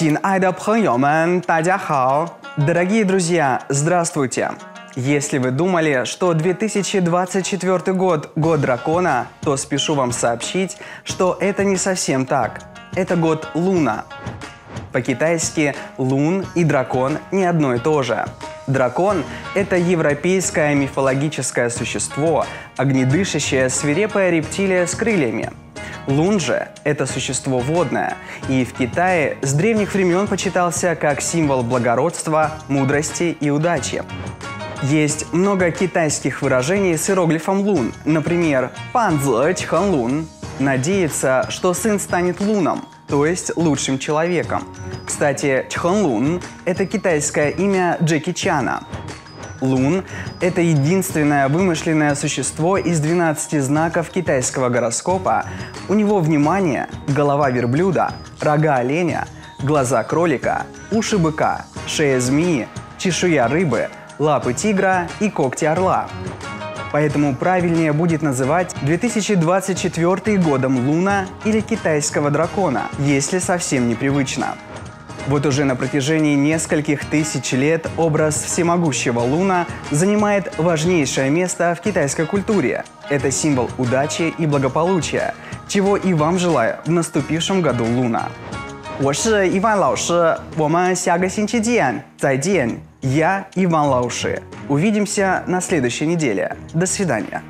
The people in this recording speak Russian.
亲爱的朋友们，大家好! Дорогие друзья, здравствуйте! Если вы думали, что 2024 год – год дракона, то спешу вам сообщить, что это не совсем так. Это год Луна. По-китайски «лун» и «дракон» не одно и то же. Дракон – это европейское мифологическое существо, огнедышащая свирепая рептилия с крыльями. Лун же – это существо водное, и в Китае с древних времен почитался как символ благородства, мудрости и удачи. Есть много китайских выражений с иероглифом лун. Например, «панзэ чхэн лун» – надеется, что сын станет луном, то есть лучшим человеком. Кстати, Чхэн Лун – это китайское имя Джеки Чана. Лун – это единственное вымышленное существо из 12 знаков китайского гороскопа. У него внимание, голова верблюда, рога оленя, глаза кролика, уши быка, шея змеи, чешуя рыбы, лапы тигра и когти орла. Поэтому правильнее будет называть 2024 годом Луна или китайского дракона, если совсем непривычно. Вот уже на протяжении нескольких тысяч лет образ всемогущего Луна занимает важнейшее место в китайской культуре. Это символ удачи и благополучия, чего и вам желаю в наступившем году Луна. 我是伊万老师，我们下个星期见，再见。Я Иван Лауши. Увидимся на следующей неделе. До свидания.